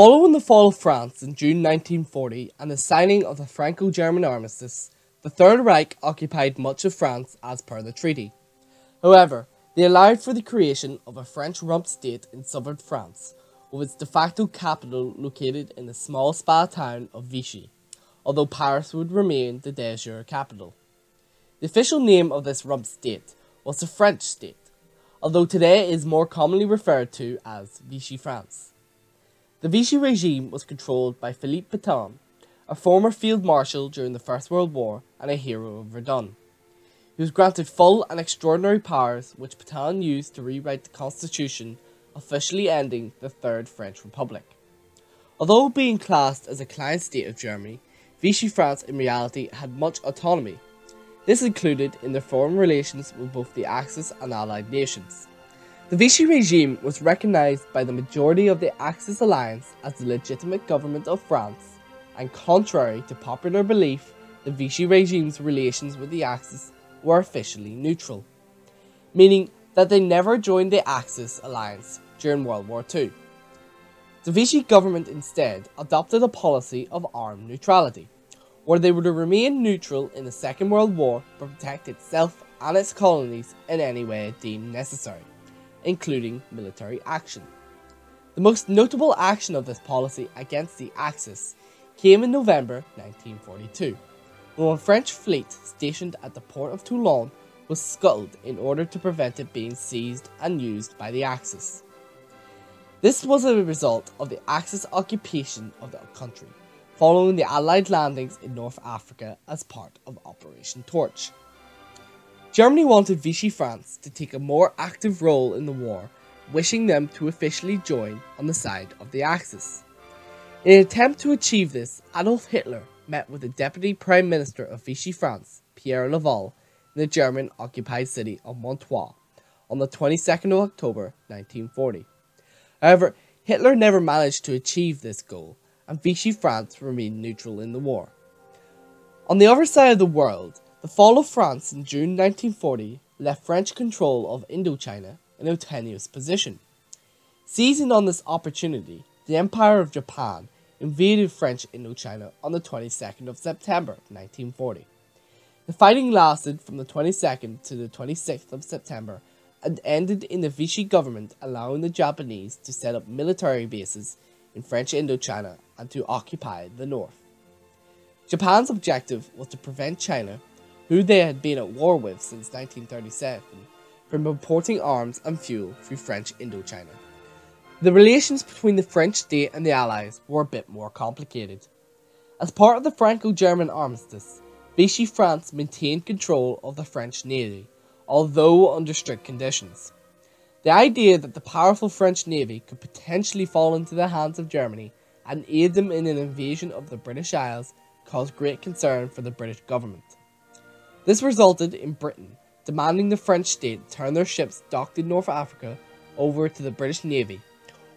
Following the fall of France in June 1940 and the signing of the Franco German armistice, the Third Reich occupied much of France as per the treaty. However, they allowed for the creation of a French rump state in southern France, with its de facto capital located in the small spa town of Vichy, although Paris would remain the de jure capital. The official name of this rump state was the French state, although today it is more commonly referred to as Vichy France. The Vichy regime was controlled by Philippe Pétain, a former field marshal during the First World War and a hero of Verdun. He was granted full and extraordinary powers which Pétain used to rewrite the constitution, officially ending the Third French Republic. Although being classed as a client state of Germany, Vichy France in reality had much autonomy. This included in their foreign relations with both the Axis and Allied nations. The Vichy regime was recognised by the majority of the Axis alliance as the legitimate government of France, and contrary to popular belief, the Vichy regime's relations with the Axis were officially neutral, meaning that they never joined the Axis alliance during World War II. The Vichy government instead adopted a policy of armed neutrality, where they to remain neutral in the Second World War but protect itself and its colonies in any way deemed necessary, including military action. The most notable action of this policy against the Axis came in November 1942 when a French fleet stationed at the port of Toulon was scuttled in order to prevent it being seized and used by the Axis. This was a result of the Axis occupation of the country, following the Allied landings in North Africa as part of Operation Torch. Germany wanted Vichy France to take a more active role in the war, wishing them to officially join on the side of the Axis. In an attempt to achieve this, Adolf Hitler met with the Deputy Prime Minister of Vichy France, Pierre Laval, in the German occupied city of Montreuil on the 22nd of October 1940. However, Hitler never managed to achieve this goal, and Vichy France remained neutral in the war. On the other side of the world, the fall of France in June 1940 left French control of Indochina in a tenuous position. Seizing on this opportunity, the Empire of Japan invaded French Indochina on the 22nd of September 1940. The fighting lasted from the 22nd to the 26th of September and ended in the Vichy government allowing the Japanese to set up military bases in French Indochina and to occupy the north. Japan's objective was to prevent China, who they had been at war with since 1937, from importing arms and fuel through French Indochina. The relations between the French state and the Allies were a bit more complicated. As part of the Franco-German armistice, Vichy France maintained control of the French navy, although under strict conditions. The idea that the powerful French navy could potentially fall into the hands of Germany and aid them in an invasion of the British Isles caused great concern for the British government. This resulted in Britain demanding the French state turn their ships docked in North Africa over to the British Navy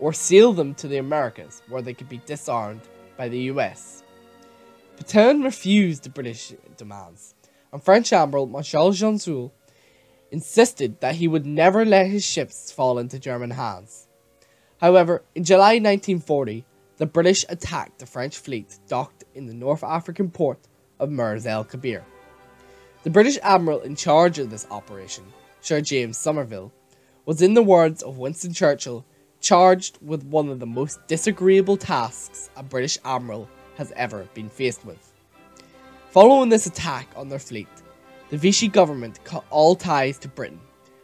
or sail them to the Americas where they could be disarmed by the US. Pétain refused the British demands, and French Admiral Marshal Soult insisted that he would never let his ships fall into German hands. However, in July 1940, the British attacked the French fleet docked in the North African port of Mers el Kebir. The British admiral in charge of this operation, Sir James Somerville, was in the words of Winston Churchill charged with one of the most disagreeable tasks a British admiral has ever been faced with. Following this attack on their fleet, the Vichy government cut all ties to Britain,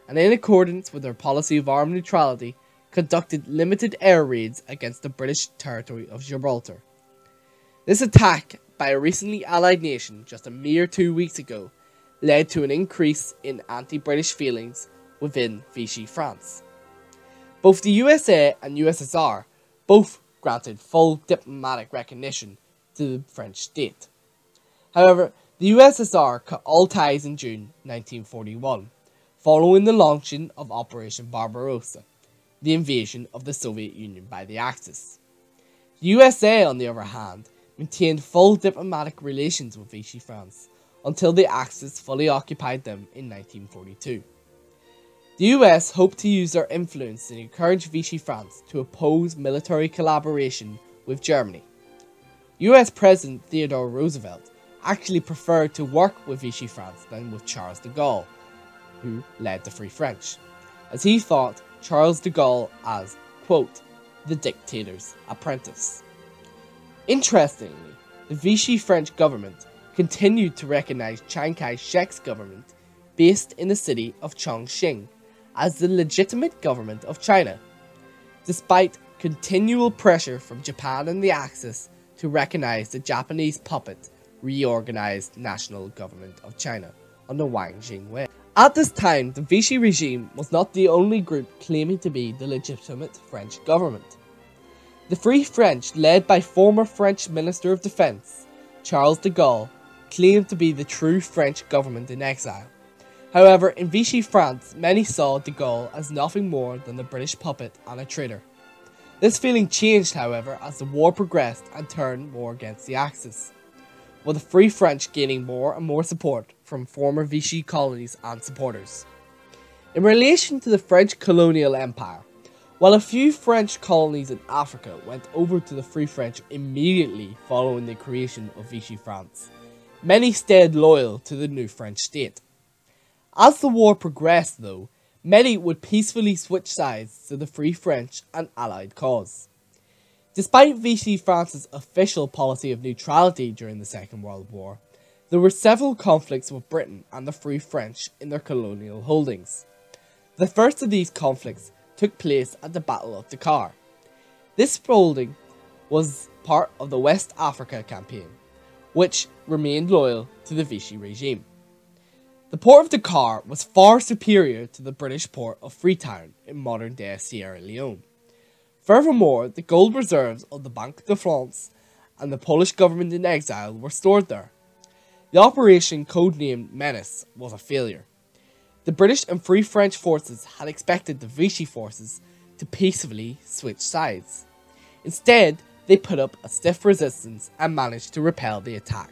and in accordance with their policy of armed neutrality, conducted limited air raids against the British territory of Gibraltar. This attack by a recently allied nation just a mere two weeks ago led to an increase in anti-British feelings within Vichy France. Both the USA and USSR both granted full diplomatic recognition to the French state. However, the USSR cut all ties in June 1941, following the launching of Operation Barbarossa, the invasion of the Soviet Union by the Axis. The USA, on the other hand, maintained full diplomatic relations with Vichy France until the Axis fully occupied them in 1942. The US hoped to use their influence and encourage Vichy France to oppose military collaboration with Germany. US President Theodore Roosevelt actually preferred to work with Vichy France than with Charles de Gaulle, who led the Free French, as he thought Charles de Gaulle as, quote, the dictator's apprentice. Interestingly, the Vichy French government continued to recognize Chiang Kai shek's government based in the city of Chongqing as the legitimate government of China, despite continual pressure from Japan and the Axis to recognize the Japanese puppet reorganized national government of China under Wang Jingwei. At this time, the Vichy regime was not the only group claiming to be the legitimate French government. The Free French, led by former French Minister of Defense Charles de Gaulle, claimed to be the true French government in exile. However, in Vichy France, many saw de Gaulle as nothing more than the British puppet and a traitor. This feeling changed, however, as the war progressed and turned more against the Axis, with the Free French gaining more and more support from former Vichy colonies and supporters. In relation to the French colonial empire, while a few French colonies in Africa went over to the Free French immediately following the creation of Vichy France, many stayed loyal to the new French state. As the war progressed, though, many would peacefully switch sides to the Free French and Allied cause. Despite Vichy France's official policy of neutrality during the Second World War, there were several conflicts with Britain and the Free French in their colonial holdings. The first of these conflicts took place at the Battle of Dakar. This holding was part of the West Africa campaign, which remained loyal to the Vichy regime. The port of Dakar was far superior to the British port of Freetown in modern day Sierra Leone. Furthermore, the gold reserves of the Banque de France and the Polish government in exile were stored there. The operation, codenamed Menace, was a failure. The British and Free French forces had expected the Vichy forces to peacefully switch sides. Instead, they put up a stiff resistance and managed to repel the attack.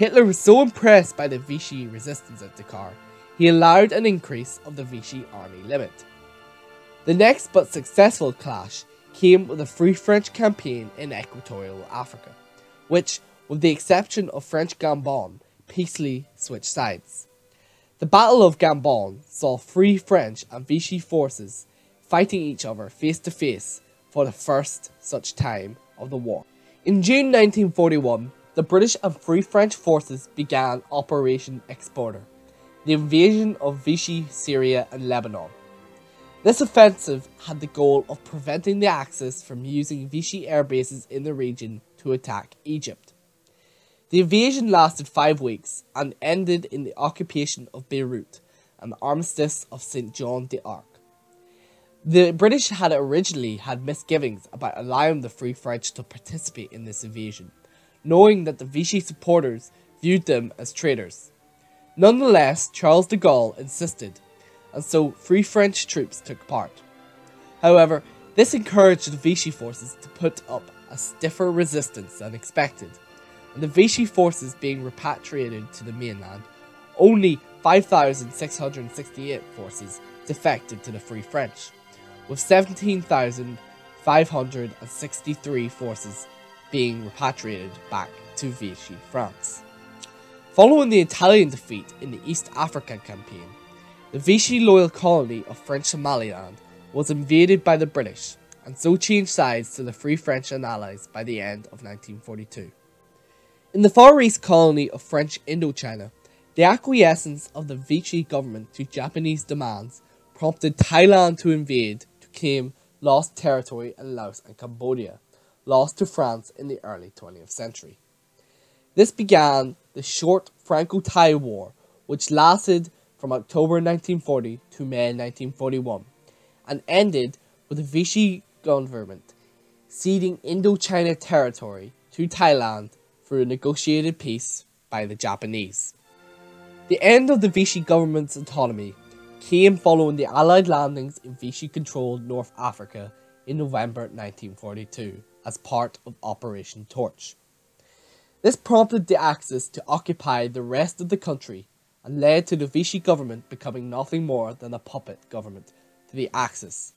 Hitler was so impressed by the Vichy resistance at Dakar, he allowed an increase of the Vichy army limit. The next but successful clash came with the Free French campaign in Equatorial Africa, which, with the exception of French Gabon, peacefully switched sides. The Battle of Gabon saw Free French and Vichy forces fighting each other face to face for the first such time of the war. In June 1941, the British and Free French forces began Operation Exporter, the invasion of Vichy, Syria, and Lebanon. This offensive had the goal of preventing the Axis from using Vichy air bases in the region to attack Egypt. The invasion lasted five weeks and ended in the occupation of Beirut and the armistice of Saint Jean d'Acre. The British had originally had misgivings about allowing the Free French to participate in this invasion, knowing that the Vichy supporters viewed them as traitors. Nonetheless, Charles de Gaulle insisted, and so Free French troops took part. However, this encouraged the Vichy forces to put up a stiffer resistance than expected, and the Vichy forces being repatriated to the mainland, only 5,668 forces defected to the Free French, with 17,563 forces being repatriated back to Vichy France. Following the Italian defeat in the East Africa campaign, the Vichy loyal colony of French Somaliland was invaded by the British and so changed sides to the Free French and Allies by the end of 1942. In the Far East colony of French Indochina, the acquiescence of the Vichy government to Japanese demands prompted Thailand to invade to claim lost territory in Laos and Cambodia lost to France in the early 20th century. This began the short Franco-Thai War, which lasted from October 1940 to May 1941, and ended with the Vichy government ceding Indochina territory to Thailand through a negotiated peace by the Japanese. The end of the Vichy government's autonomy came following the Allied landings in Vichy-controlled North Africa in November 1942 as part of Operation Torch. This prompted the Axis to occupy the rest of the country and led to the Vichy government becoming nothing more than a puppet government to the Axis.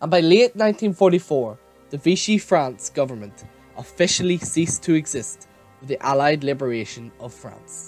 And by late 1944, the Vichy France government officially ceased to exist with the Allied liberation of France.